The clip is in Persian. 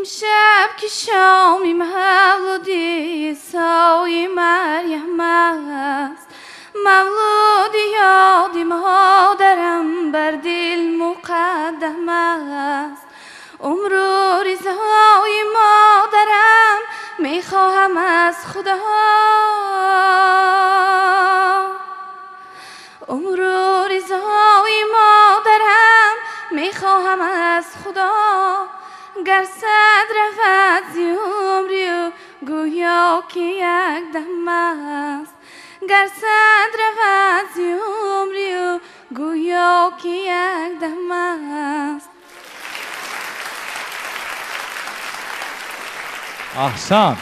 امشب که شامی مولودی سای مریم است. مولودی یادی مادرم بر دل مقدم است. عمر و رضای مادرم می‌خواهم از خدا. عمر و رضای مادرم می‌خواهم از خدا. garza dravaziumbriu guiokiak damas garza que guiokiak damas Ahsan